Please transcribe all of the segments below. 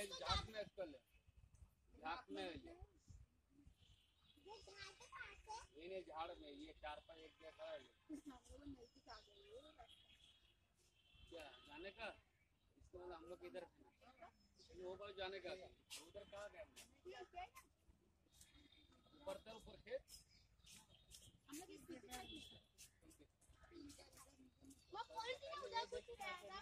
ये झाक में कर ले झाक में ये है नहीं झाड़ में ये चार पाँच एक जगह खड़ा है क्या जाने का इसको मतलब हम लोग इधर वो बार जाने का उधर कहाँ गए ऊपर था। ऊपर खेत वो कौन सी उधर कुछ रहेगा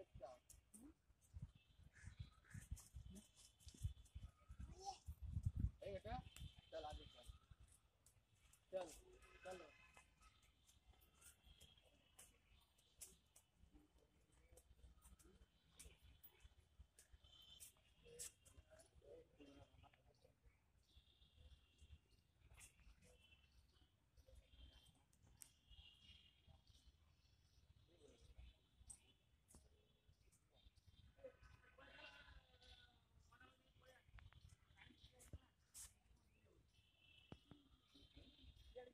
good stuff. Mm -hmm.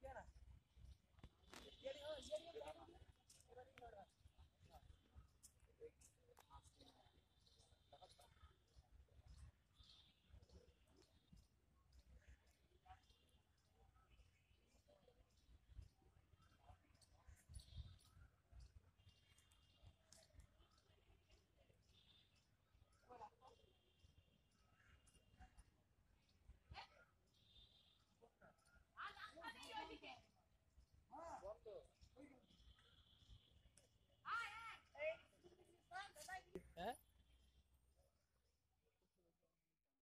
क्या ना